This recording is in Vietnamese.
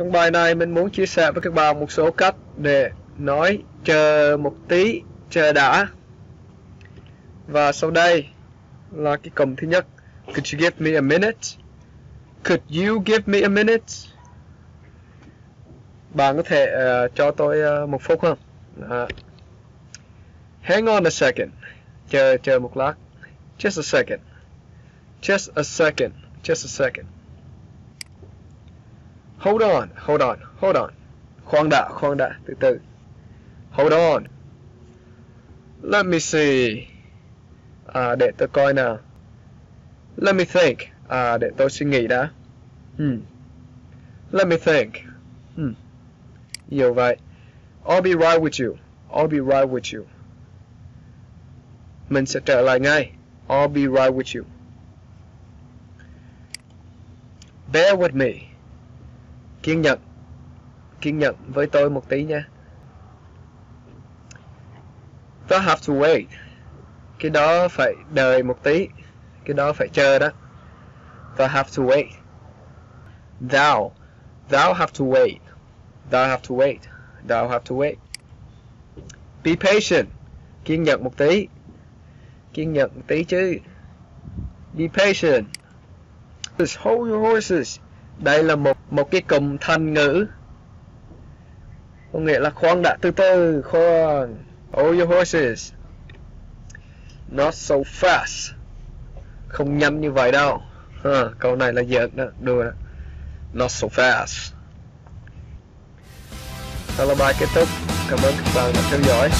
Trong bài này mình muốn chia sẻ với các bạn một số cách để nói chờ một tí, chờ đã. Và sau đây là cái cụm thứ nhất. Could you give me a minute? Could you give me a minute? Bạn có thể uh, cho tôi uh, một phút không? Uh, hang on a second. Chờ chờ một lát. Just a second. Just a second. Just a second. Hold on, hold on, hold on. Khoan đã, khoan đã, từ từ. Hold on. Let me see. À, để tôi coi nào. Let me think. À, để tôi suy nghĩ đã. Hmm. Let me think. Hmm. Nhiều vậy. I'll be right with you. I'll be right with you. Mình sẽ trở lại ngay. I'll be right with you. Bear with me. Kiên nhẫn. Kiên nhẫn với tôi một tí nha. They'll have to wait. Cái đó phải đợi một tí. Cái đó phải chờ đó. They'll have to wait. Thou. Thou have to wait. Thou have to wait. Thou have to wait. Be patient. Kiên nhẫn một tí. Kiên nhẫn một tí chứ. Be patient. Hold your horses. Đây là một một cái cụm thành ngữ. Có nghĩa là khoan đã từ từ, khoan. all your horses. Not so fast. Không nhanh như vậy đâu. Ha, câu này là giỡn đó, đùa đó. Not so fast. Đó là bài kết thúc. Cảm ơn các bạn đã theo dõi.